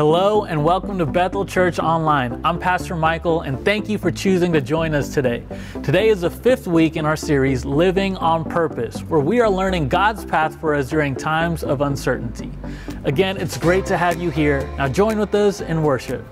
Hello and welcome to Bethel Church Online. I'm Pastor Michael and thank you for choosing to join us today. Today is the fifth week in our series, Living on Purpose, where we are learning God's path for us during times of uncertainty. Again, it's great to have you here. Now join with us in worship.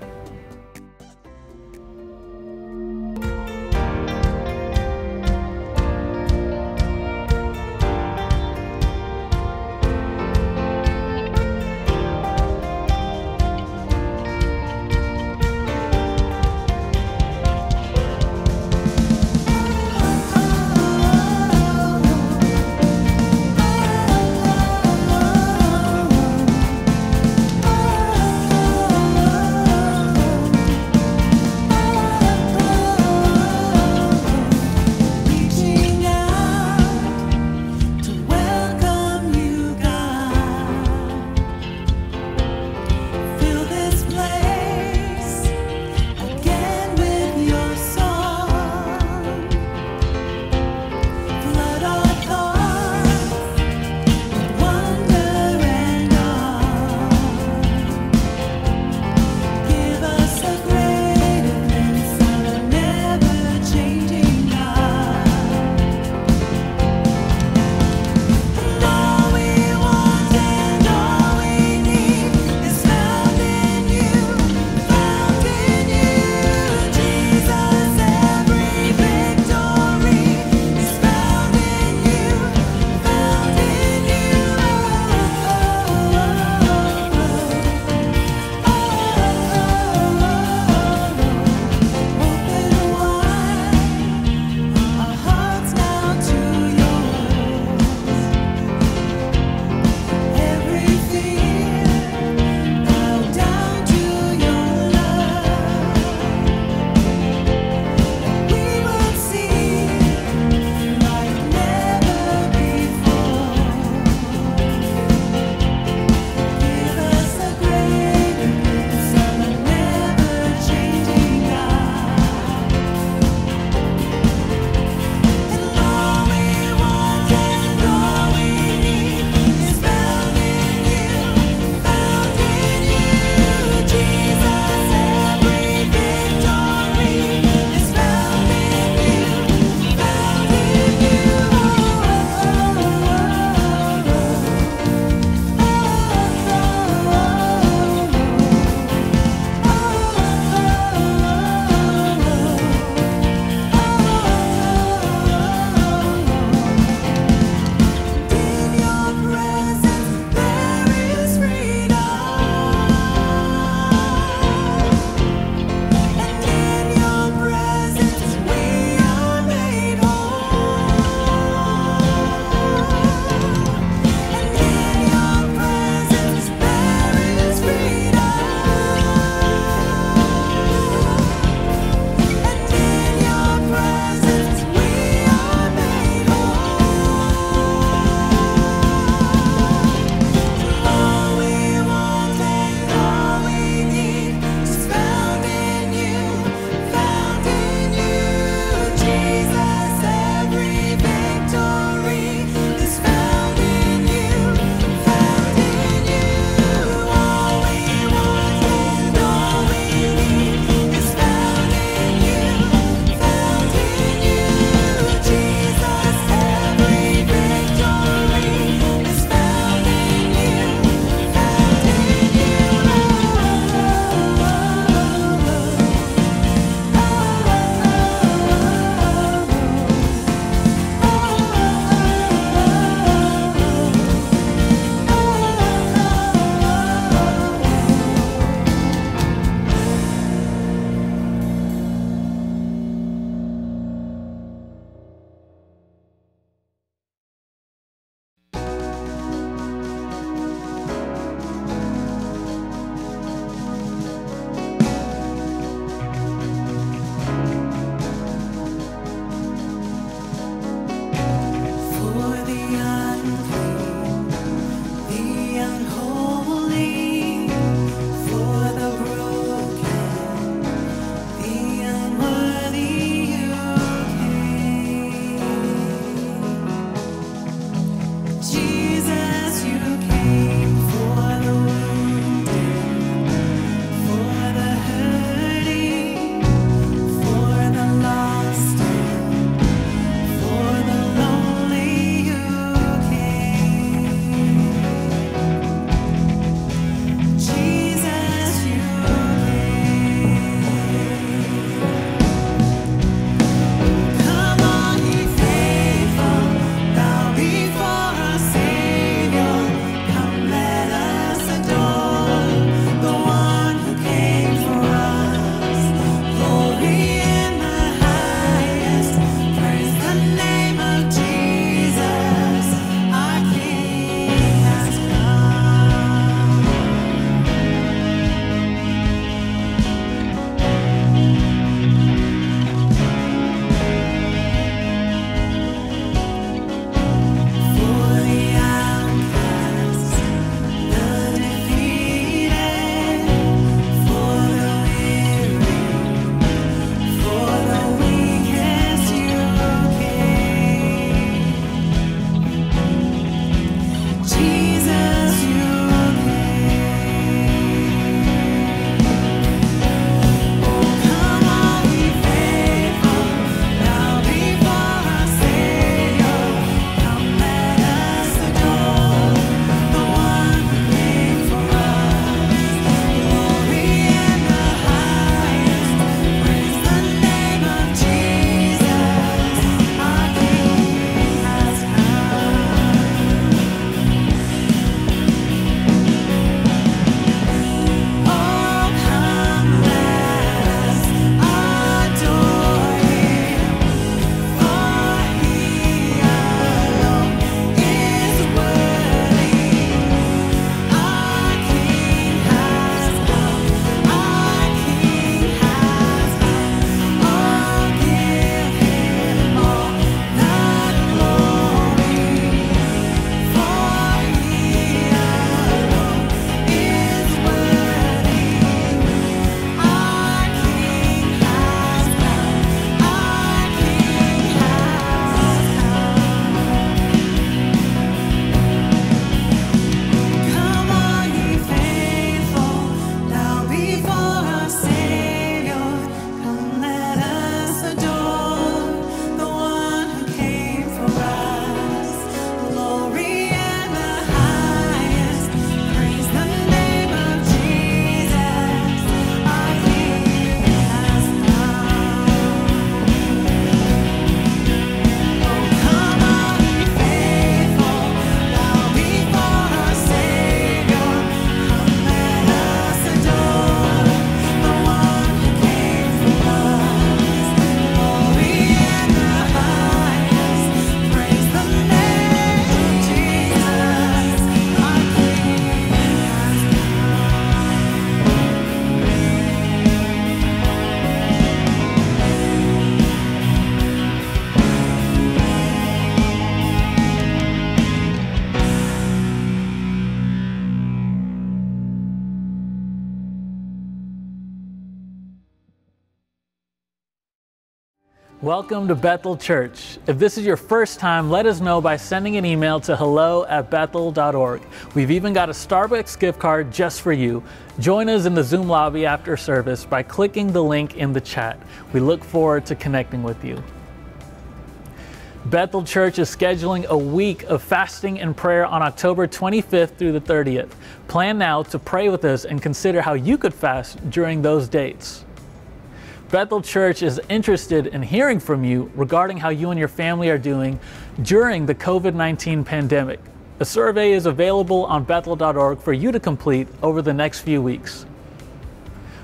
Welcome to Bethel Church. If this is your first time, let us know by sending an email to hello at bethel.org. We've even got a Starbucks gift card just for you. Join us in the Zoom lobby after service by clicking the link in the chat. We look forward to connecting with you. Bethel Church is scheduling a week of fasting and prayer on October 25th through the 30th. Plan now to pray with us and consider how you could fast during those dates. Bethel Church is interested in hearing from you regarding how you and your family are doing during the COVID 19 pandemic. A survey is available on bethel.org for you to complete over the next few weeks.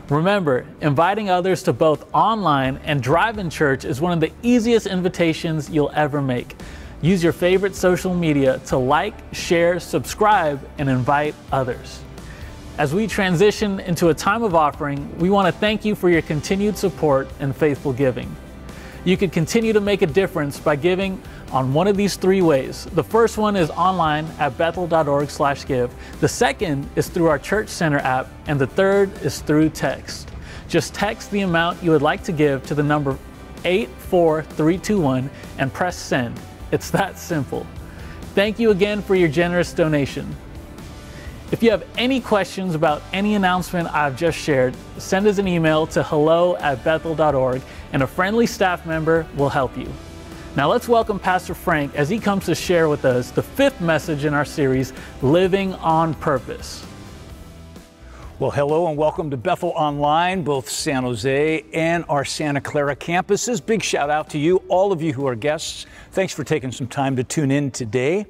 Remember, inviting others to both online and drive in church is one of the easiest invitations you'll ever make. Use your favorite social media to like, share, subscribe, and invite others. As we transition into a time of offering, we want to thank you for your continued support and faithful giving. You can continue to make a difference by giving on one of these three ways. The first one is online at bethel.org/give. The second is through our Church Center app, and the third is through text. Just text the amount you would like to give to the number 84321 and press send. It's that simple. Thank you again for your generous donation. If you have any questions about any announcement I've just shared, send us an email to hello at bethel.org and a friendly staff member will help you. Now let's welcome Pastor Frank as he comes to share with us the fifth message in our series, Living on Purpose. Well, hello and welcome to Bethel Online, both San Jose and our Santa Clara campuses. Big shout out to you, all of you who are guests. Thanks for taking some time to tune in today.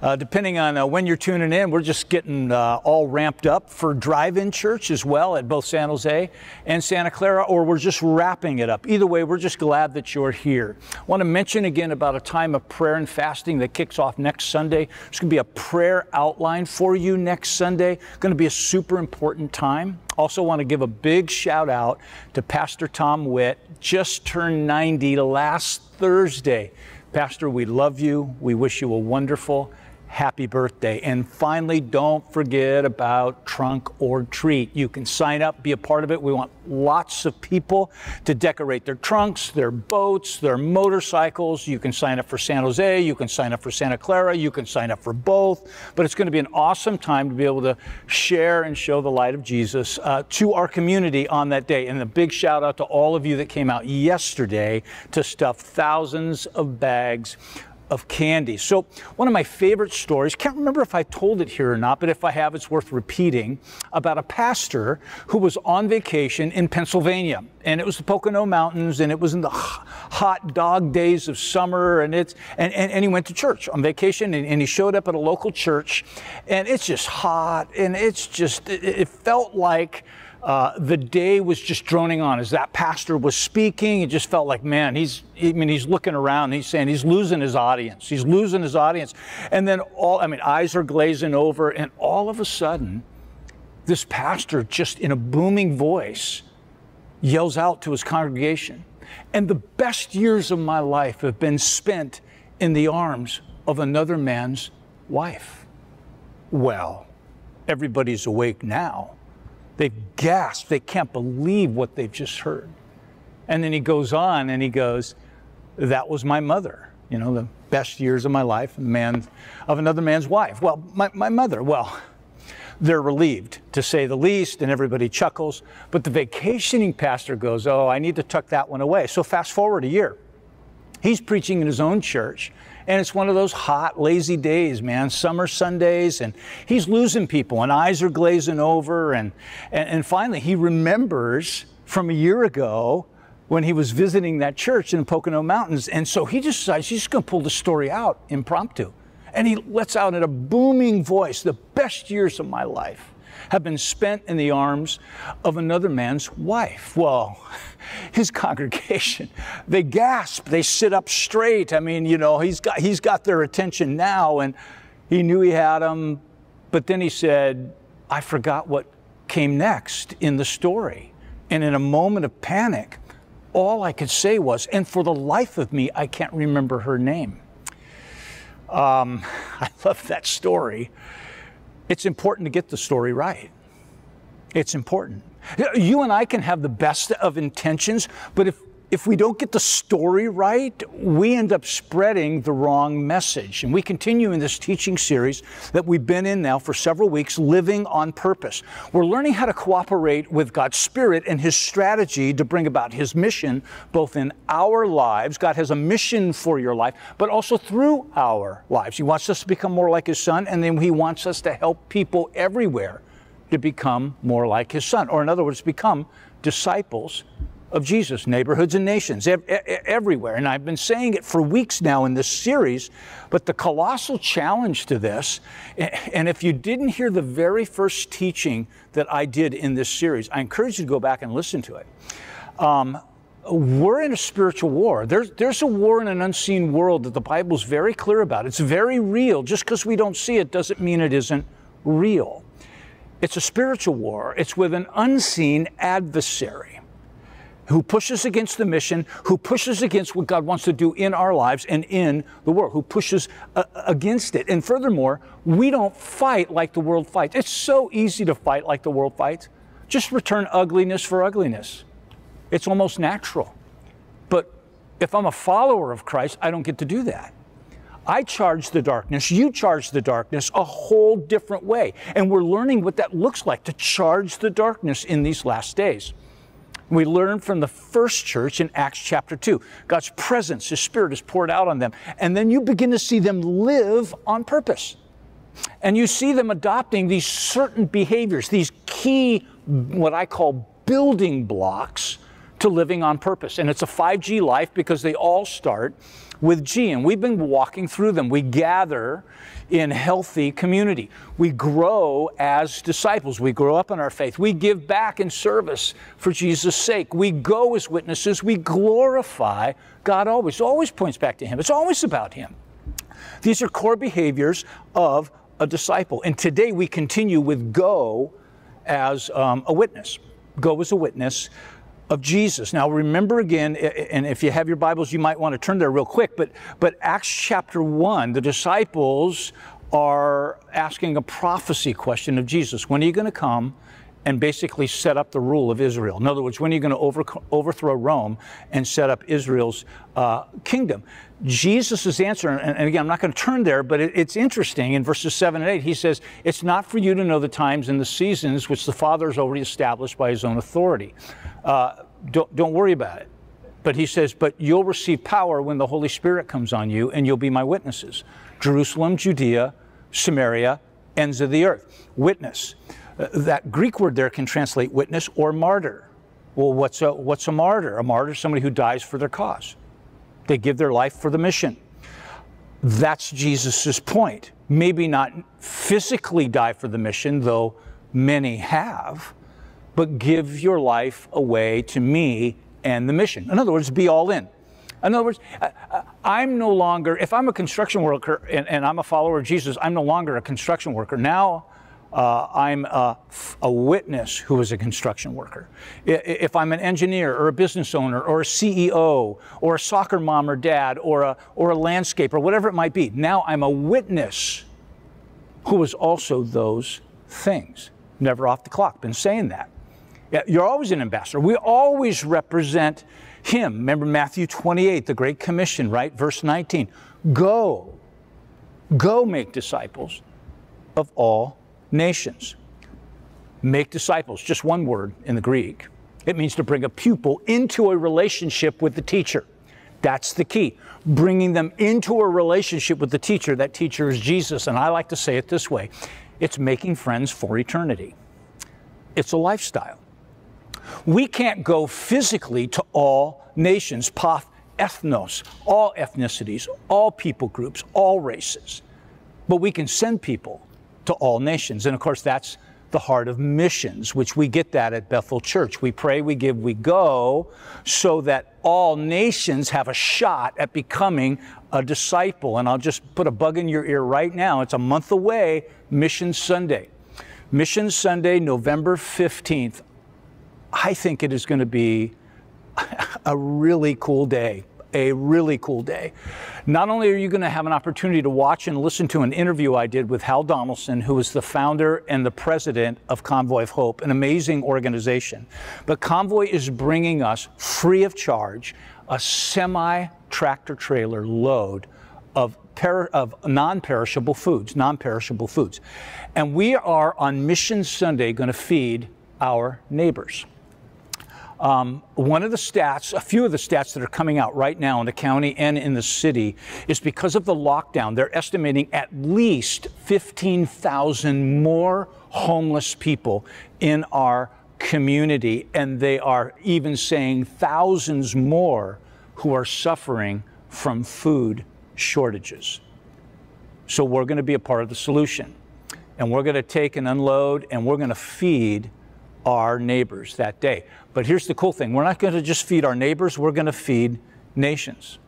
Uh, depending on uh, when you're tuning in, we're just getting uh, all ramped up for drive in church as well at both San Jose and Santa Clara, or we're just wrapping it up. Either way, we're just glad that you're here. I want to mention again about a time of prayer and fasting that kicks off next Sunday. There's going to be a prayer outline for you next Sunday. it's Going to be a super important time. Also, want to give a big shout out to Pastor Tom Witt, just turned 90 last Thursday. Pastor, we love you. We wish you a wonderful happy birthday. And finally, don't forget about Trunk or Treat. You can sign up, be a part of it. We want lots of people to decorate their trunks, their boats, their motorcycles. You can sign up for San Jose, you can sign up for Santa Clara, you can sign up for both. But it's going to be an awesome time to be able to share and show the light of Jesus uh, to our community on that day. And a big shout out to all of you that came out yesterday to stuff thousands of bags of candy. So, one of my favorite stories, can't remember if I told it here or not, but if I have, it's worth repeating, about a pastor who was on vacation in Pennsylvania. And it was the Pocono Mountains, and it was in the hot dog days of summer, and, it's, and, and, and he went to church on vacation, and, and, he showed up at a local church, and it's just hot, and it's just, it, it felt like, uh, the day was just droning on as that pastor was speaking. It just felt like, man, he's, I mean, he's looking around. He's saying he's losing his audience. He's losing his audience. And then all, I mean, eyes are glazing over. And all of a sudden, this pastor, just in a booming voice, yells out to his congregation. And the best years of my life have been spent in the arms of another man's wife. Well, everybody's awake now They've gasped. They can't believe what they've just heard. And then he goes on and he goes, That was my mother, you know, the best years of my life, the man of another man's wife. Well, my, my mother, well, they're relieved to say the least, and everybody chuckles. But the vacationing pastor goes, Oh, I need to tuck that one away. So fast forward a year. He's preaching in his own church. And it's one of those hot, lazy days, man, summer Sundays. And he's losing people, and eyes are glazing over. And, and, and finally, he remembers from a year ago when he was visiting that church in the Pocono Mountains. And so he just decides he's just going to pull the story out impromptu. And he lets out in a booming voice the best years of my life have been spent in the arms of another man's wife. Well, his congregation, they gasp, they sit up straight. I mean, you know, he's got, he's got their attention now, and he knew he had them, but then he said, I forgot what came next in the story. And in a moment of panic, all I could say was, and for the life of me, I can't remember her name. Um, I love that story it's important to get the story right. It's important. You and I can have the best of intentions, but if if we don't get the story right, we end up spreading the wrong message. And we continue in this teaching series that we've been in now for several weeks, Living on Purpose. We're learning how to cooperate with God's Spirit and His strategy to bring about His mission, both in our lives. God has a mission for your life, but also through our lives. He wants us to become more like His Son, and then He wants us to help people everywhere to become more like His Son, or in other words, become disciples of Jesus, neighborhoods and nations, ev- everywhere. And I've been saying it for weeks now in this series, but the colossal challenge to this, and if you didn't hear the very first teaching that I did in this series, I encourage you to go back and listen to it. Um, we're in a spiritual war. There's, there's a war in an unseen world that the Bible's very clear about. It's very real. Just because we don't see it doesn't mean it isn't real. It's a spiritual war, it's with an unseen adversary who pushes against the mission, who pushes against what God wants to do in our lives and in the world, who pushes uh, against it. And furthermore, we don't fight like the world fights. It's so easy to fight like the world fights. Just return ugliness for ugliness. It's almost natural. But if I'm a follower of Christ, I don't get to do that. I charge the darkness, you charge the darkness a whole different way. And we're learning what that looks like to charge the darkness in these last days. We learn from the first church in Acts chapter 2. God's presence, His Spirit is poured out on them. And then you begin to see them live on purpose. And you see them adopting these certain behaviors, these key, what I call building blocks to living on purpose. And it's a 5G life because they all start with G. And we've been walking through them. We gather in healthy community. We grow as disciples. We grow up in our faith. We give back in service for Jesus' sake. We go as witnesses. We glorify God always. Always points back to Him. It's always about Him. These are core behaviors of a disciple. And today we continue with go as um, a witness. Go as a witness of Jesus. Now remember again, and if you have your Bibles, you might want to turn there real quick, but, but Acts chapter 1, the disciples are asking a prophecy question of Jesus. When are you going to come and basically set up the rule of Israel? In other words, when are you going to over, overthrow Rome and set up Israel's uh, kingdom? Jesus' answer, and, again, I'm not going to turn there, but it's interesting. In verses 7 and 8, he says, It's not for you to know the times and the seasons which the Father has already established by his own authority uh, don't, don't worry about it. But he says, But you'll receive power when the Holy Spirit comes on you, and you'll be my witnesses. Jerusalem, Judea, Samaria, ends of the earth. Witness. Uh, that Greek word there can translate witness or martyr. Well, what's a, what's a martyr? A martyr is somebody who dies for their cause. They give their life for the mission. That's Jesus' point. Maybe not physically die for the mission, though many have, but give your life away to me and the mission. In other words, be all in. In other words, I'm no longer, if I'm a construction worker and, and I'm a follower of Jesus, I'm no longer a construction worker. Now uh, I'm a, a, witness who is a construction worker. If I'm an engineer or a business owner or a CEO or a soccer mom or dad or a, or a landscaper, whatever it might be, now I'm a witness who is also those things. Never off the clock, been saying that. You're always an ambassador. We always represent Him. Remember Matthew 28, the Great Commission, right? Verse 19. Go, go make disciples of all nations. Make disciples, just one word in the Greek. It means to bring a pupil into a relationship with the teacher. That's the key. Bringing them into a relationship with the teacher. That teacher is Jesus. And I like to say it this way it's making friends for eternity. It's a lifestyle. We can't go physically to all nations, path ethnos, all ethnicities, all people groups, all races. But we can send people to all nations. And of course, that's the heart of missions, which we get that at Bethel Church. We pray, we give, we go, so that all nations have a shot at becoming a disciple. And I'll just put a bug in your ear right now. It's a month away, Mission Sunday. Mission Sunday, November 15th. I think it is going to be a really cool day. A really cool day. Not only are you going to have an opportunity to watch and listen to an interview I did with Hal Donaldson, who is the founder and the president of Convoy of Hope, an amazing organization, but Convoy is bringing us free of charge a semi tractor trailer load of, of non perishable foods, non perishable foods. And we are on Mission Sunday going to feed our neighbors. Um, one of the stats, a few of the stats that are coming out right now in the county and in the city, is because of the lockdown, they're estimating at least 15,000 more homeless people in our community. And they are even saying thousands more who are suffering from food shortages. So we're going to be a part of the solution. And we're going to take and unload and we're going to feed our neighbors that day. But here's the cool thing we're not going to just feed our neighbors, we're going to feed nations.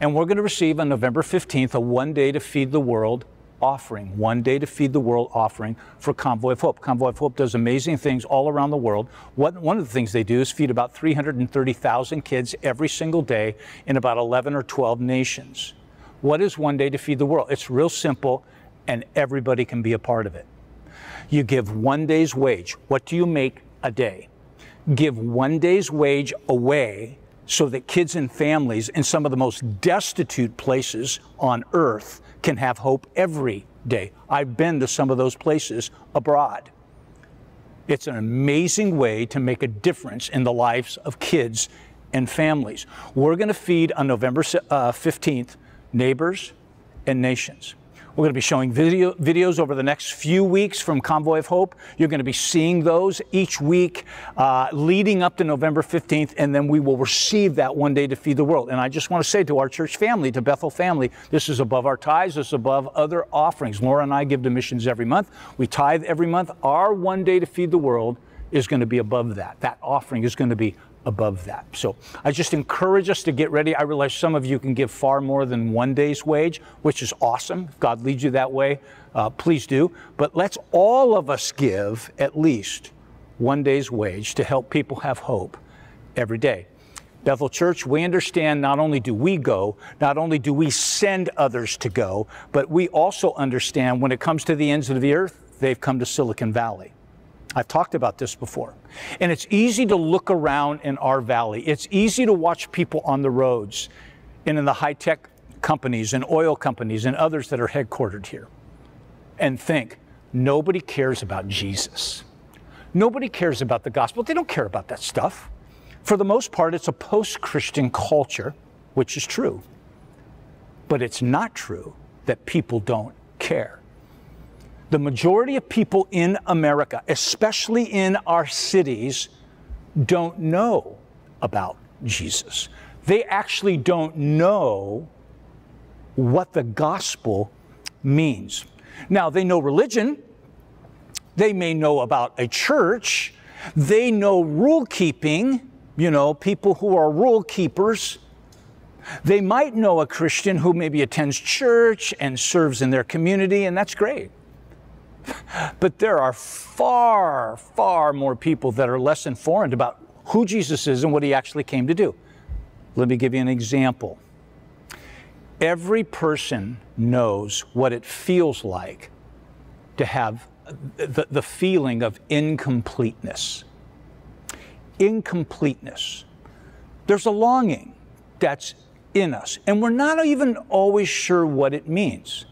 And we're going to receive on November 15th a one day to feed the world offering, one day to feed the world offering for Convoy of Hope. Convoy of Hope does amazing things all around the world. What, one of the things they do is feed about 330,000 kids every single day in about 11 or 12 nations. What is one day to feed the world? It's real simple, and everybody can be a part of it. You give one day's wage. What do you make a day? Give one day's wage away so that kids and families in some of the most destitute places on earth can have hope every day. I've been to some of those places abroad. It's an amazing way to make a difference in the lives of kids and families. We're going to feed on November uh, 15th neighbors and nations. We're going to be showing video, videos over the next few weeks from Convoy of Hope. You're going to be seeing those each week uh, leading up to November 15th, and then we will receive that one day to feed the world. And I just want to say to our church family, to Bethel family, this is above our tithes, this is above other offerings. Laura and I give to missions every month. We tithe every month. Our one day to feed the world is going to be above that. That offering is going to be above that. So I just encourage us to get ready. I realize some of you can give far more than one day's wage, which is awesome. If God leads you that way, uh, please do. But let's all of us give at least one day's wage to help people have hope every day. Bethel Church, we understand not only do we go, not only do we send others to go, but we also understand when it comes to the ends of the earth, they've come to Silicon Valley. I've talked about this before. And it's easy to look around in our valley. It's easy to watch people on the roads and in the high tech companies and oil companies and others that are headquartered here and think nobody cares about Jesus. Nobody cares about the gospel. They don't care about that stuff. For the most part, it's a post Christian culture, which is true. But it's not true that people don't care the majority of people in America, especially in our cities, don't know about Jesus. They actually don't know what the gospel means. Now, they know religion, they may know about a church, they know rule keeping, you know, people who are rule keepers. They might know a Christian who maybe attends church and serves in their community, and that's great. But there are far, far more people that are less informed about who Jesus is and what he actually came to do. Let me give you an example. Every person knows what it feels like to have the, the feeling of incompleteness. Incompleteness. There's a longing that's in us, and we're not even always sure what it means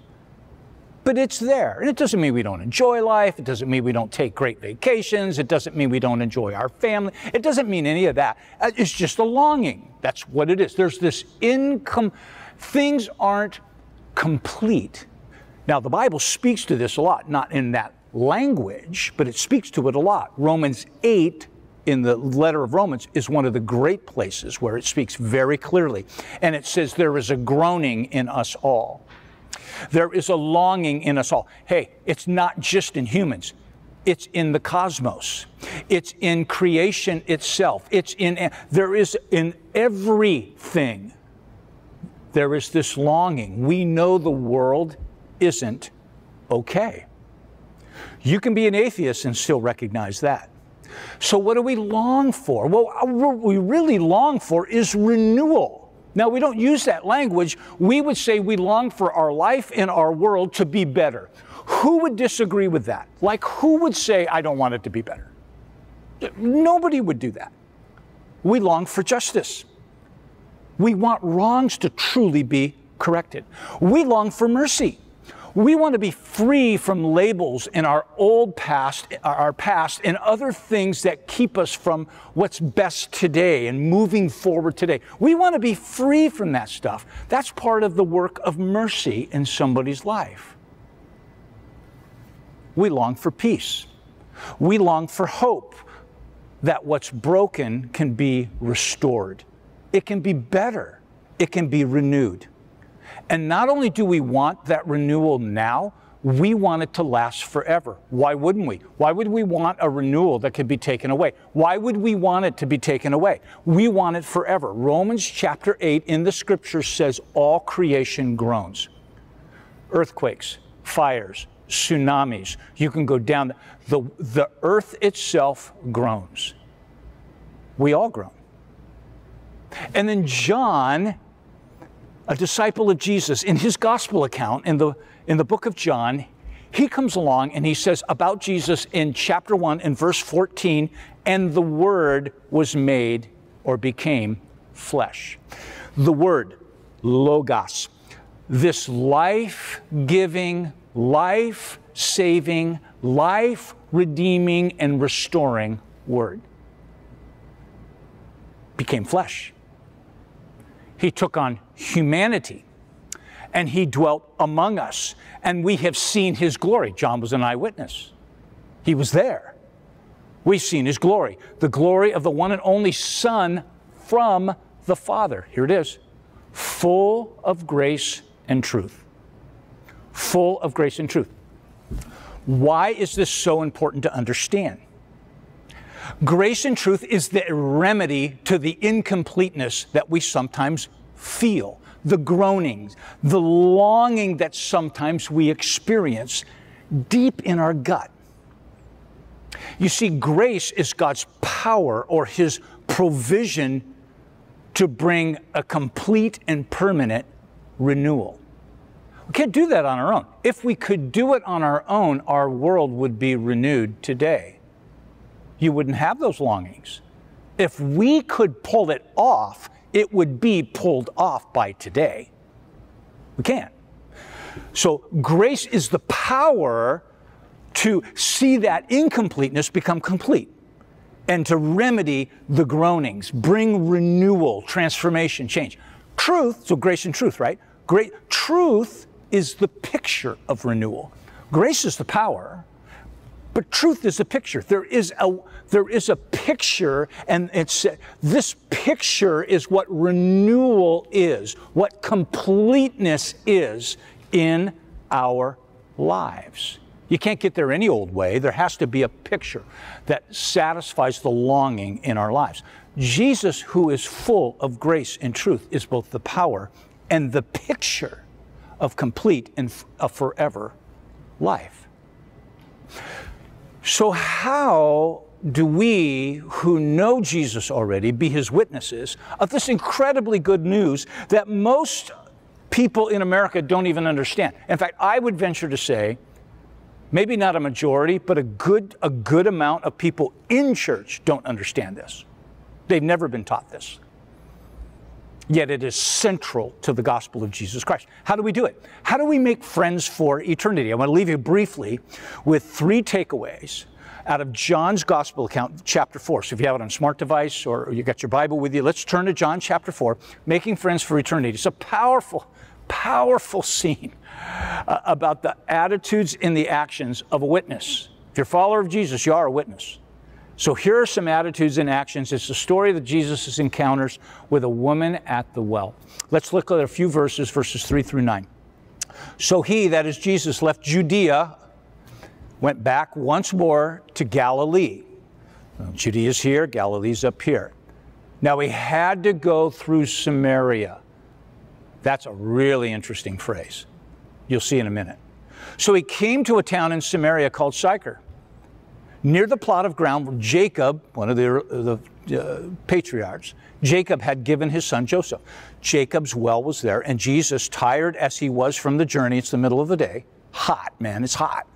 but it's there. And it doesn't mean we don't enjoy life. It doesn't mean we don't take great vacations. It doesn't mean we don't enjoy our family. It doesn't mean any of that. Uh, it's just a longing. That's what it is. There's this income, things aren't complete. Now, the Bible speaks to this a lot, not in that language, but it speaks to it a lot. Romans 8 in the letter of Romans is one of the great places where it speaks very clearly. And it says, There is a groaning in us all. There is a longing in us all. Hey, it's not just in humans. It's in the cosmos. It's in creation itself. It's in, there is in everything. There is this longing. We know the world isn't okay. You can be an atheist and still recognize that. So, what do we long for? Well, what we really long for is renewal. Now, we don't use that language. We would say we long for our life and our world to be better. Who would disagree with that? Like, who would say, I don't want it to be better? Nobody would do that. We long for justice. We want wrongs to truly be corrected. We long for mercy. We want to be free from labels in our old past, our past, and other things that keep us from what's best today and moving forward today. We want to be free from that stuff. That's part of the work of mercy in somebody's life. We long for peace. We long for hope that what's broken can be restored. It can be better. It can be renewed. And not only do we want that renewal now, we want it to last forever. Why wouldn't we? Why would we want a renewal that could be taken away? Why would we want it to be taken away? We want it forever. Romans chapter 8 in the scripture says all creation groans. Earthquakes, fires, tsunamis. You can go down. The, the earth itself groans. We all groan. And then John a disciple of Jesus, in his gospel account in the, in the book of John, he comes along and he says about Jesus in chapter 1 and verse 14, and the Word was made or became flesh. The Word, Logos, this life giving, life saving, life redeeming, and restoring Word became flesh. He took on humanity and he dwelt among us, and we have seen his glory. John was an eyewitness, he was there. We've seen his glory, the glory of the one and only Son from the Father. Here it is full of grace and truth. Full of grace and truth. Why is this so important to understand? Grace and truth is the remedy to the incompleteness that we sometimes feel, the groanings, the longing that sometimes we experience deep in our gut. You see, grace is God's power or His provision to bring a complete and permanent renewal. We can't do that on our own. If we could do it on our own, our world would be renewed today you wouldn't have those longings. If we could pull it off, it would be pulled off by today. We can't. So, grace is the power to see that incompleteness become complete and to remedy the groanings, bring renewal, transformation, change. Truth, so grace and truth, right? Great truth is the picture of renewal. Grace is the power, but truth is a picture. There is a, there is a picture, and it's this picture is what renewal is, what completeness is in our lives. You can't get there any old way. There has to be a picture that satisfies the longing in our lives. Jesus, who is full of grace and truth, is both the power and the picture of complete and a forever life. So, how do we who know Jesus already be his witnesses of this incredibly good news that most people in America don't even understand? In fact, I would venture to say, maybe not a majority, but a good, a good amount of people in church don't understand this. They've never been taught this. Yet it is central to the gospel of Jesus Christ. How do we do it? How do we make friends for eternity? I want to leave you briefly with three takeaways out of John's gospel account, chapter 4. So if you have it on smart device or you got your Bible with you, let's turn to John chapter 4, Making Friends for Eternity. It's a powerful, powerful scene uh, about the attitudes and the actions of a witness. If you're a follower of Jesus, you are a witness. So here are some attitudes and actions. It's the story that Jesus encounters with a woman at the well. Let's look at a few verses, verses 3 through 9. So he, that is Jesus, left Judea, went back once more to Galilee. Judea's here, Galilee's up here. Now he had to go through Samaria. That's a really interesting phrase. You'll see in a minute. So he came to a town in Samaria called Sychar near the plot of ground where Jacob, one of the, the uh, patriarchs, Jacob had given his son Joseph. Jacob's well was there, and Jesus, tired as he was from the journey, it's the middle of the day, hot, man, it's hot.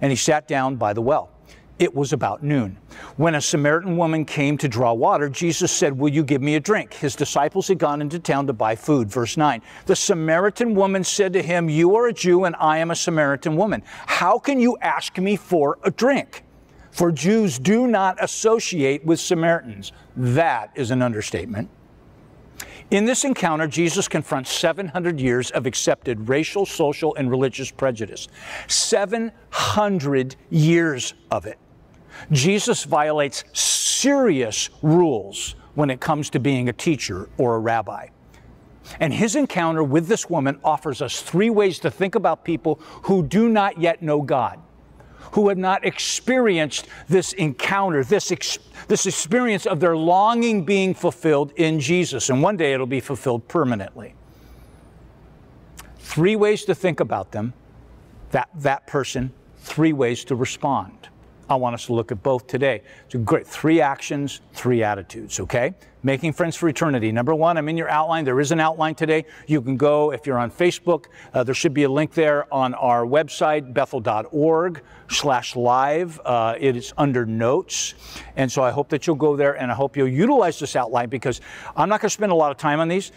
And he sat down by the well. It was about noon. When a Samaritan woman came to draw water, Jesus said, Will you give me a drink? His disciples had gone into town to buy food. Verse 9. The Samaritan woman said to him, You are a Jew and I am a Samaritan woman. How can you ask me for a drink? For Jews do not associate with Samaritans. That is an understatement. In this encounter, Jesus confronts 700 years of accepted racial, social, and religious prejudice. 700 years of it. Jesus violates serious rules when it comes to being a teacher or a rabbi. And his encounter with this woman offers us three ways to think about people who do not yet know God who have not experienced this encounter, this, ex- this experience of their longing being fulfilled in Jesus. And one day it'll be fulfilled permanently. Three ways to think about them, that, that person, three ways to respond. I want us to look at both today. So great three actions, three attitudes, okay? Making friends for eternity. Number one, I'm in your outline. There is an outline today. You can go, if you're on Facebook, uh, there should be a link there on our website, bethel.org slash live. Uh, it is under notes. And so I hope that you'll go there and I hope you'll utilize this outline because I'm not going to spend a lot of time on these,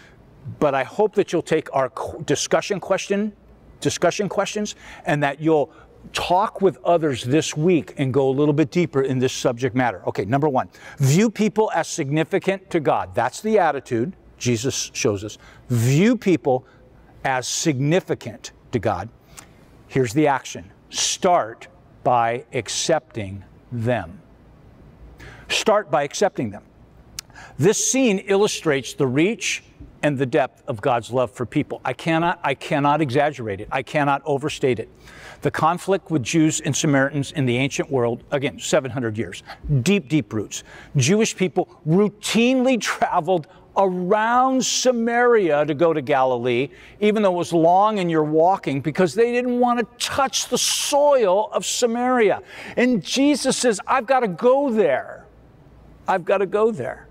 but I hope that you'll take our discussion question discussion questions and that you'll talk with others this week and go a little bit deeper in this subject matter. Okay, number one, view people as significant to God. That's the attitude Jesus shows us. View people as significant to God. Here's the action start by accepting them. Start by accepting them. This scene illustrates the reach and the depth of God's love for people. I cannot, I cannot exaggerate it. I cannot overstate it. The conflict with Jews and Samaritans in the ancient world, again, 700 years, deep, deep roots. Jewish people routinely traveled around Samaria to go to Galilee, even though it was long and you're walking, because they didn't want to touch the soil of Samaria. And Jesus says, I've got to go there. I've got to go there.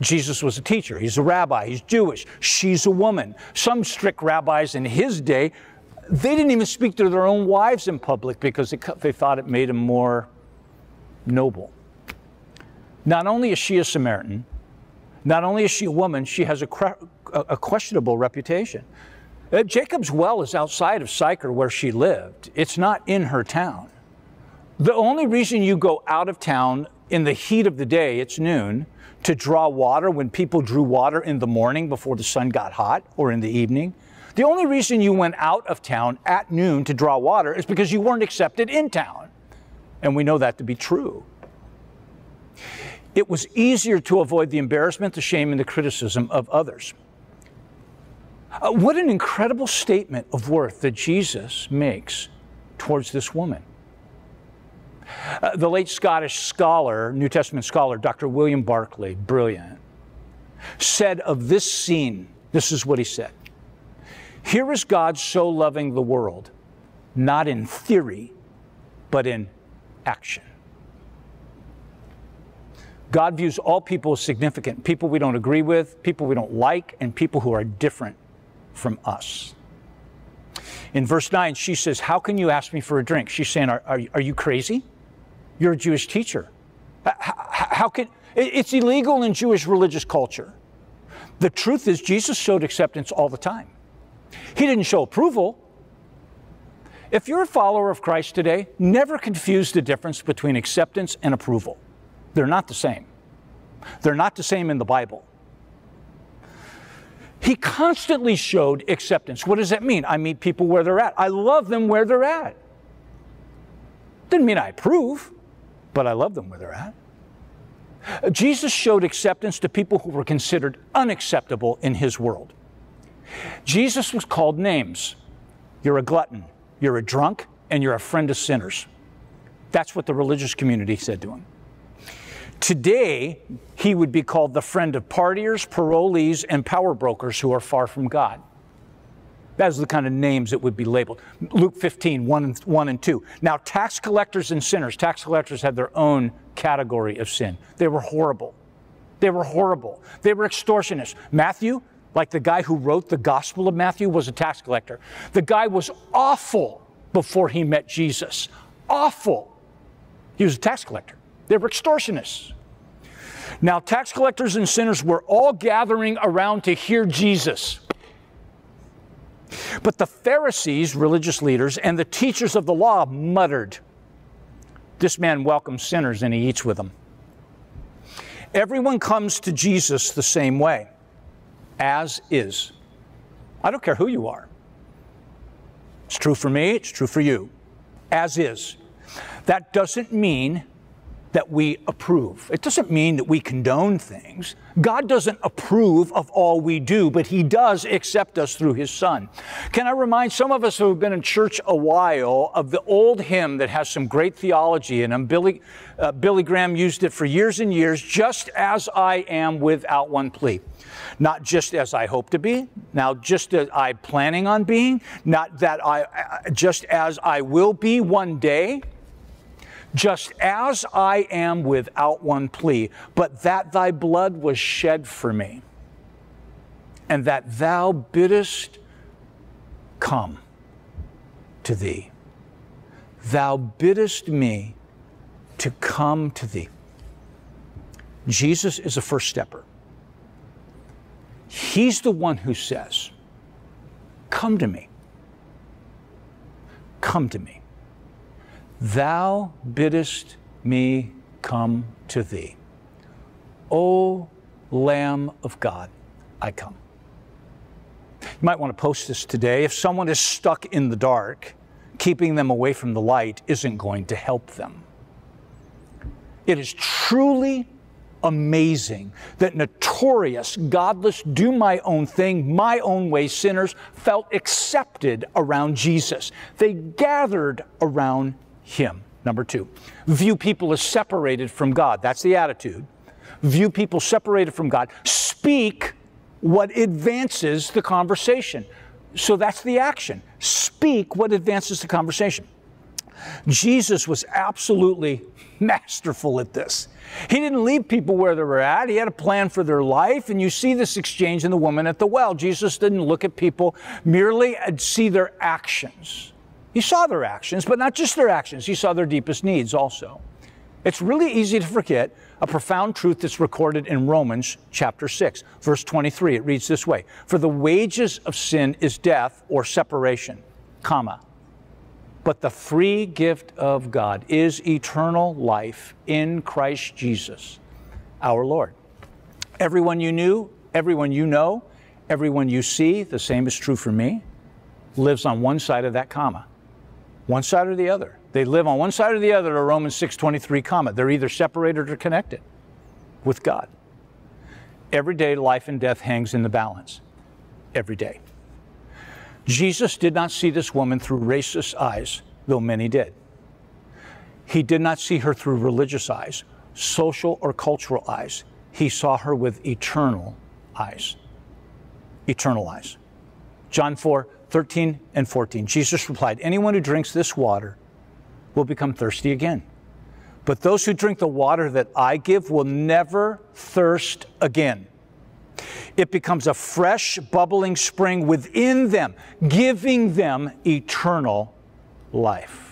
Jesus was a teacher. He's a rabbi. He's Jewish. She's a woman. Some strict rabbis in his day they didn't even speak to their own wives in public because they thought it made them more noble. Not only is she a Samaritan, not only is she a woman, she has a, a questionable reputation. Uh, Jacob's well is outside of Sychar where she lived. It's not in her town. The only reason you go out of town in the heat of the day, it's noon, to draw water when people drew water in the morning before the sun got hot or in the evening, the only reason you went out of town at noon to draw water is because you weren't accepted in town. And we know that to be true. It was easier to avoid the embarrassment, the shame, and the criticism of others. Uh, what an incredible statement of worth that Jesus makes towards this woman. Uh, the late Scottish scholar, New Testament scholar, Dr. William Barclay, brilliant, said of this scene, this is what he said here is God so loving the world, not in theory, but in action. God views all people as significant people we don't agree with, people we don't like, and people who are different from us. In verse 9, she says, How can you ask me for a drink? She's saying, Are, are, are you crazy? You're a Jewish teacher. How, how can, it's illegal in Jewish religious culture. The truth is, Jesus showed acceptance all the time. He didn't show approval. If you're a follower of Christ today, never confuse the difference between acceptance and approval. They're not the same. They're not the same in the Bible. He constantly showed acceptance. What does that mean? I meet people where they're at. I love them where they're at. Didn't mean I approve, but I love them where they're at. Jesus showed acceptance to people who were considered unacceptable in his world. Jesus was called names. You're a glutton, you're a drunk, and you're a friend of sinners. That's what the religious community said to him. Today, he would be called the friend of partiers, parolees, and power brokers who are far from God. That's the kind of names that would be labeled. Luke 15, 1 and, 1 and 2. Now, tax collectors and sinners, tax collectors had their own category of sin. They were horrible. They were horrible. They were extortionists. Matthew, like the guy who wrote the Gospel of Matthew, was a tax collector. The guy was awful before he met Jesus. Awful. He was a tax collector. They were extortionists. Now, tax collectors and sinners were all gathering around to hear Jesus. But the Pharisees, religious leaders, and the teachers of the law muttered, This man welcomes sinners and he eats with them. Everyone comes to Jesus the same way, as is. I don't care who you are. It's true for me, it's true for you, as is. That doesn't mean that we approve. It doesn't mean that we condone things. God doesn't approve of all we do, but He does accept us through His Son. Can I remind some of us who have been in church a while of the old hymn that has some great theology in it? Billy, uh, Billy Graham used it for years and years, just as I am without one plea. Not just as I hope to be, now just as I'm planning on being, not that I, uh, just as I will be one day just as I am without one plea, but that thy blood was shed for me, and that thou biddest come to thee. Thou biddest me to come to thee. Jesus is a first stepper. He's the one who says, Come to me. Come to me. Thou biddest me come to thee. O Lamb of God, I come. You might want to post this today. If someone is stuck in the dark, keeping them away from the light isn't going to help them. It is truly amazing that notorious, godless, do my own thing, my own way sinners felt accepted around Jesus. They gathered around him. Number two, view people as separated from God. That's the attitude. View people separated from God. Speak what advances the conversation. So that's the action. Speak what advances the conversation. Jesus was absolutely masterful at this. He didn't leave people where they were at. He had a plan for their life. And you see this exchange in the woman at the well. Jesus didn't look at people merely and see their actions. He saw their actions, but not just their actions, he saw their deepest needs also. It's really easy to forget a profound truth that's recorded in Romans chapter 6, verse 23. It reads this way For the wages of sin is death or separation, comma. But the free gift of God is eternal life in Christ Jesus, our Lord. Everyone you knew, everyone you know, everyone you see, the same is true for me, lives on one side of that comma one side or the other. They live on one side or the other of Romans 6:23 comma. They're either separated or connected with God. Every day life and death hangs in the balance. Every day. Jesus did not see this woman through racist eyes, though many did. He did not see her through religious eyes, social or cultural eyes. He saw her with eternal eyes. Eternal eyes. John 4 13 and 14. Jesus replied, Anyone who drinks this water will become thirsty again. But those who drink the water that I give will never thirst again. It becomes a fresh, bubbling spring within them, giving them eternal life.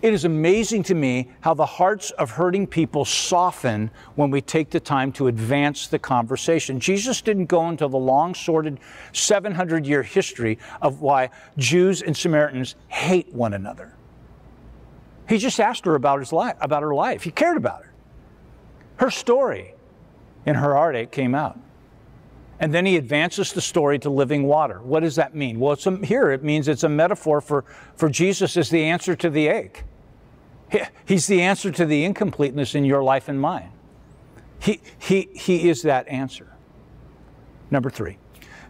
It is amazing to me how the hearts of hurting people soften when we take the time to advance the conversation. Jesus didn't go into the long, sordid 700 year history of why Jews and Samaritans hate one another. He just asked her about, his life, about her life. He cared about her. Her story in her heartache came out. And then he advances the story to living water. What does that mean? Well, a, here it means it's a metaphor for, for Jesus as the answer to the ache. He, he's the answer to the incompleteness in your life and mine. He, he, he is that answer. Number three,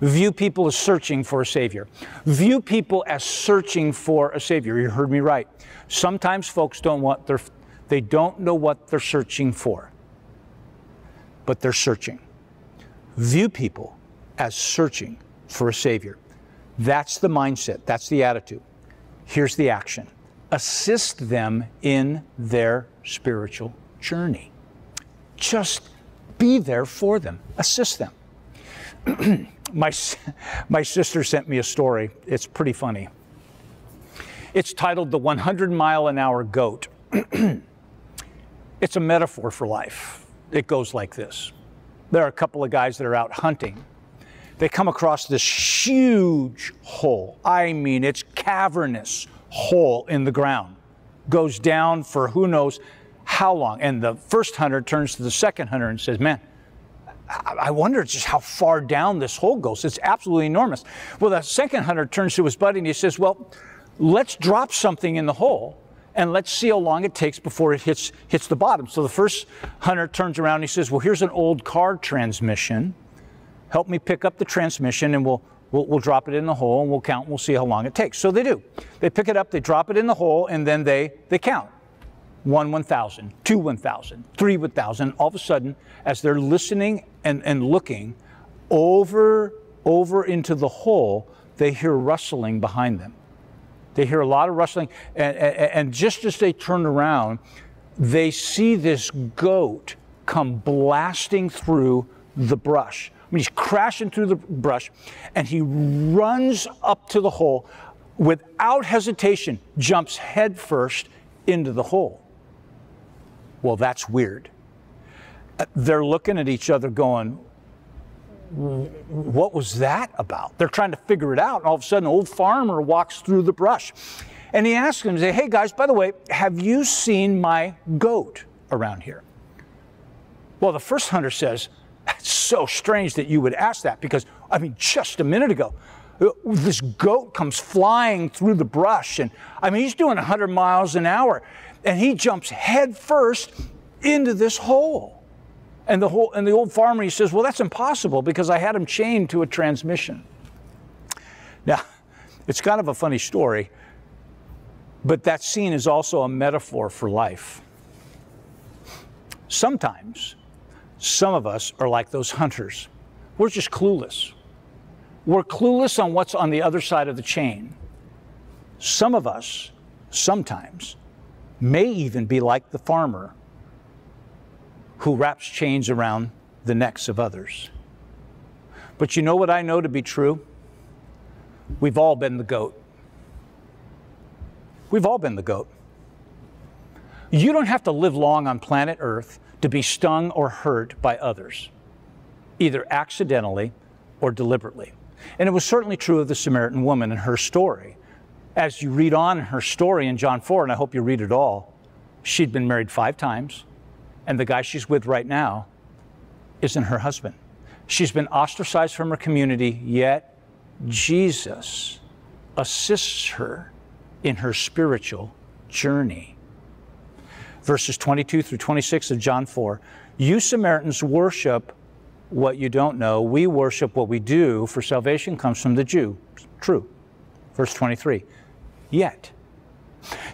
view people as searching for a Savior. View people as searching for a Savior. You heard me right. Sometimes folks don't want their, they don't know what they're searching for, but they're searching view people as searching for a Savior. That's the mindset, that's the attitude. Here's the action assist them in their spiritual journey. just be there for them, assist them. my, my sister sent me a story. It's pretty funny. It's titled The 100 Mile an Hour Goat. it's a metaphor for life. It goes like this There are a couple of guys that are out hunting. They come across this huge hole. I mean, it's cavernous hole in the ground. Goes down for who knows how long. And the first hunter turns to the second hunter and says, Man, I wonder just how far down this hole goes. It's absolutely enormous. Well, the second hunter turns to his buddy and he says, Well, let's drop something in the hole and let's see how long it takes before it hits, hits the bottom. So the first hunter turns around and he says, Well, here's an old car transmission. Help me pick up the transmission and we'll, we'll, we'll drop it in the hole and we'll count and we'll see how long it takes. So they do. They pick it up, they drop it in the hole, and then they, they count one 1,000, two 1,000, three 1,000. All of a sudden, as they're listening and, and looking over, over into the hole, they hear rustling behind them. They hear a lot of rustling. And, and, just as they turn around, they see this goat come blasting through the brush. I mean, he's crashing through the brush and he runs up to the hole without hesitation, jumps headfirst into the hole. Well, that's weird. They're looking at each other going, what was that about? They're trying to figure it out. And all of a sudden, an old farmer walks through the brush. And he asks them, say, hey guys, by the way, have you seen my goat around here? Well, the first hunter says, that's so strange that you would ask that because, I mean, just a minute ago, this goat comes flying through the brush. And I mean, he's doing 100 miles an hour and he jumps head first into this hole. And the, whole, and the old farmer, he says, Well, that's impossible because I had him chained to a transmission. Now, it's kind of a funny story, but that scene is also a metaphor for life. Sometimes, some of us are like those hunters. We're just clueless. We're clueless on what's on the other side of the chain. Some of us, sometimes, may even be like the farmer who wraps chains around the necks of others. But you know what I know to be true? We've all been the goat. We've all been the goat. You don't have to live long on planet Earth to be stung or hurt by others, either accidentally or deliberately. And it was certainly true of the Samaritan woman and her story as you read on her story in John 4, and I hope you read it all, she'd been married five times, and the guy she's with right now isn't her husband. She's been ostracized from her community, yet Jesus assists her in her spiritual journey. Verses 22 through 26 of John 4 You Samaritans worship what you don't know. We worship what we do, for salvation comes from the Jew. True. Verse 23 yet.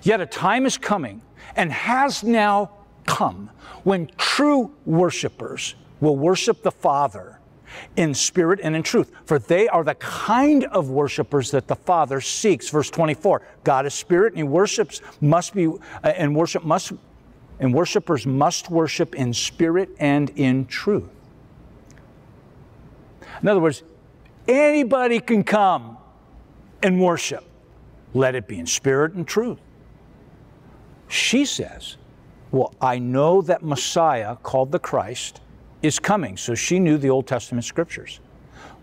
Yet a time is coming and has now come when true worshipers will worship the Father in spirit and in truth, for they are the kind of worshipers that the Father seeks. Verse 24 God is spirit, and He worships, must be, uh, and worship must, and worshipers must worship in spirit and in truth. In other words, anybody can come and worship. Let it be in spirit and truth. She says, Well, I know that Messiah, called the Christ, is coming. So she knew the Old Testament scriptures.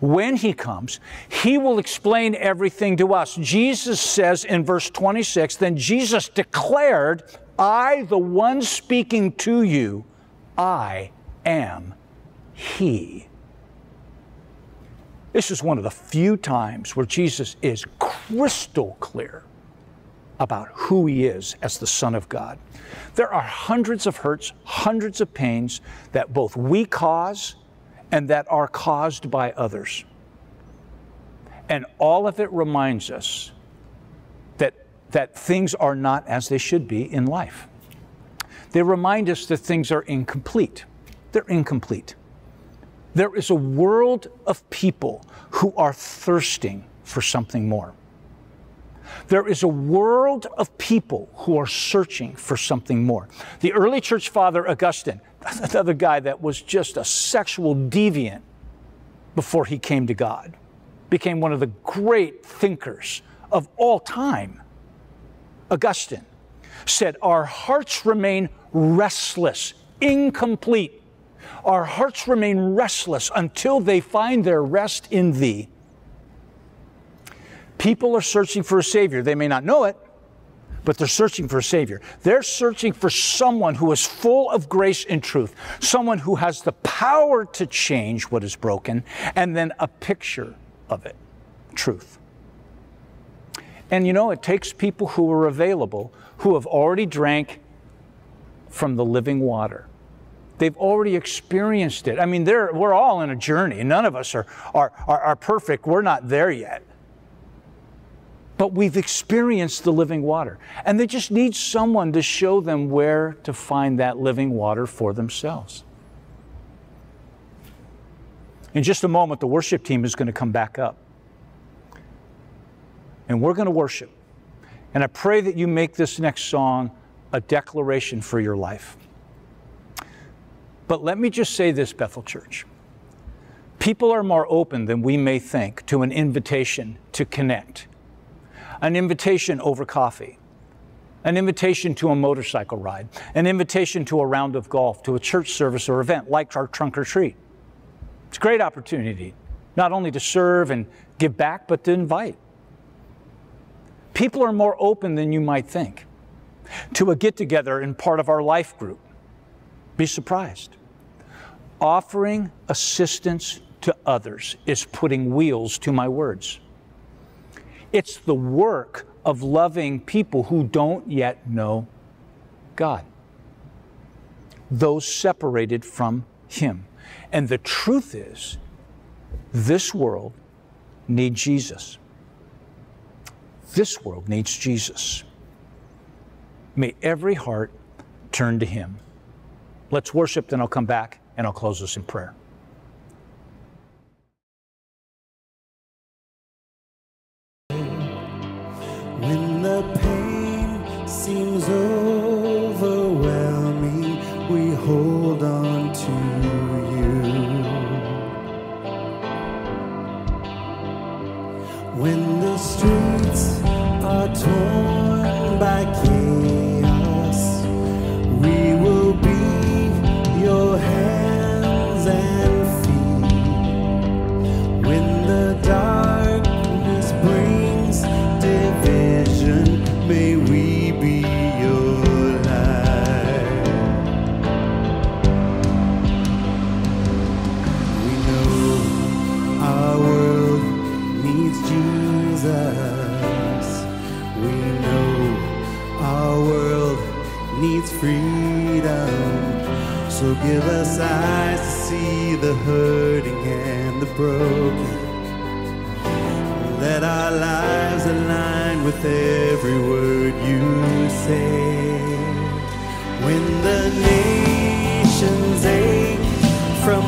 When he comes, he will explain everything to us. Jesus says in verse 26 Then Jesus declared, I, the one speaking to you, I am he. This is one of the few times where Jesus is crystal clear about who he is as the Son of God. There are hundreds of hurts, hundreds of pains that both we cause and that are caused by others. And all of it reminds us that, that things are not as they should be in life. They remind us that things are incomplete. They're incomplete. There is a world of people who are thirsting for something more. There is a world of people who are searching for something more. The early church father Augustine another guy that was just a sexual deviant before he came to God, became one of the great thinkers of all time. Augustine said, Our hearts remain restless, incomplete. Our hearts remain restless until they find their rest in Thee. People are searching for a Savior. They may not know it, but they're searching for a Savior. They're searching for someone who is full of grace and truth, someone who has the power to change what is broken, and then a picture of it truth. And you know, it takes people who are available, who have already drank from the living water. They've already experienced it. I mean, we're all in a journey. None of us are, are, are, are perfect. We're not there yet but we've experienced the living water. And they just need someone to show them where to find that living water for themselves. In just a moment, the worship team is going to come back up. And we're going to worship. And I pray that you make this next song a declaration for your life. But let me just say this, Bethel Church. People are more open than we may think to an invitation to connect an invitation over coffee, an invitation to a motorcycle ride, an invitation to a round of golf, to a church service or event like our trunk or treat. It's a great opportunity, not only to serve and give back, but to invite. People are more open than you might think to a get together in part of our life group. Be surprised. Offering assistance to others is putting wheels to my words. It's the work of loving people who don't yet know God, those separated from Him. And the truth is, this world needs Jesus. This world needs Jesus. May every heart turn to Him. Let's worship, then I'll come back and I'll close us in prayer. The pain see the hurting and the broken. Let our lives align with every word you say. When the nations ache from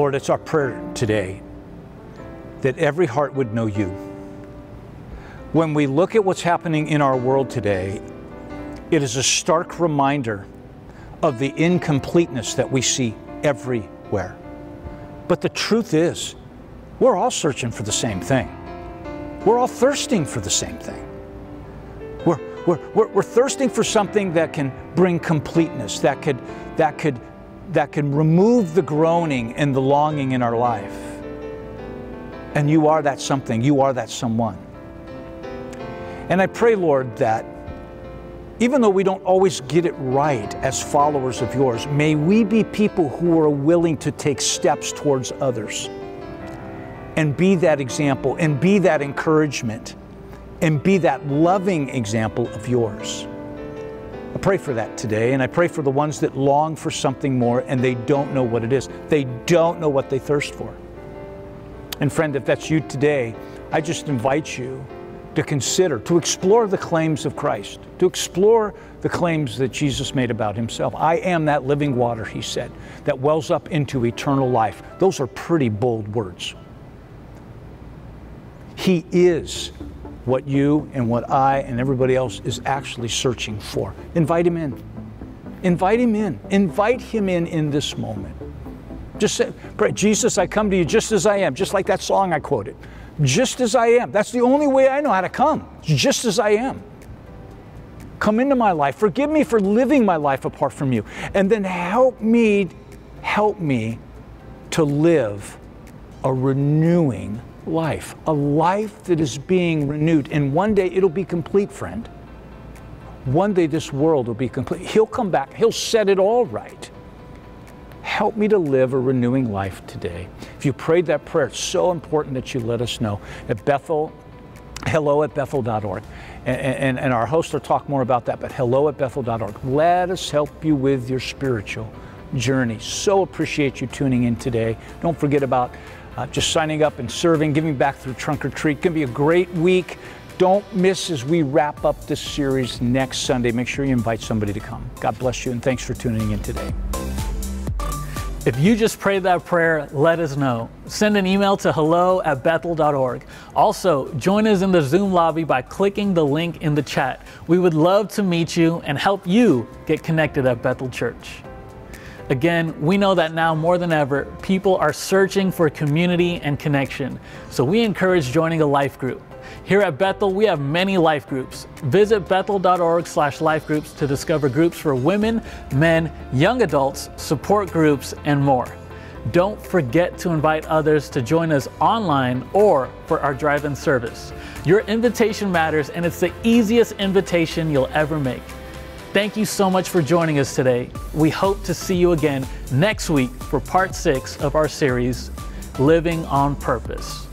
Lord, it's our prayer today that every heart would know you. When we look at what's happening in our world today, it is a stark reminder of the incompleteness that we see everywhere. But the truth is, we're all searching for the same thing. We're all thirsting for the same thing. We're, we're, we're, we're thirsting for something that can bring completeness, that could, that could that can remove the groaning and the longing in our life. And you are that something, you are that someone. And I pray, Lord, that even though we don't always get it right as followers of yours, may we be people who are willing to take steps towards others and be that example and be that encouragement and be that loving example of yours. Pray for that today, and I pray for the ones that long for something more and they don't know what it is. They don't know what they thirst for. And friend, if that's you today, I just invite you to consider, to explore the claims of Christ, to explore the claims that Jesus made about himself. I am that living water, he said, that wells up into eternal life. Those are pretty bold words. He is what you and what I and everybody else is actually searching for. Invite him in. Invite him in. Invite him in in this moment. Just say, pray, Jesus, I come to you just as I am, just like that song I quoted. Just as I am. That's the only way I know how to come, just as I am. Come into my life. Forgive me for living my life apart from you. And then help me, help me to live a renewing life, a life that is being renewed. And one day it'll be complete, friend. One day this world will be complete. He'll come back, He'll set it all right. Help me to live a renewing life today. If you prayed that prayer, it's so important that you let us know at Bethel, hello at bethel.org. And, and, and our host will talk more about that, but hello at bethel.org. Let us help you with your spiritual journey. So appreciate you tuning in today. Don't forget about uh, just signing up and serving, giving back through Trunk or Treat. Going to be a great week. Don't miss as we wrap up this series next Sunday. Make sure you invite somebody to come. God bless you, and thanks for tuning in today. If you just prayed that prayer, let us know. Send an email to hello at bethel.org. Also, join us in the Zoom lobby by clicking the link in the chat. We would love to meet you and help you get connected at Bethel Church. Again, we know that now more than ever, people are searching for community and connection. So we encourage joining a life group. Here at Bethel, we have many life groups. Visit bethel.org slash life groups to discover groups for women, men, young adults, support groups, and more. Don't forget to invite others to join us online or for our drive in service. Your invitation matters, and it's the easiest invitation you'll ever make. Thank you so much for joining us today. We hope to see you again next week for part six of our series, Living on Purpose.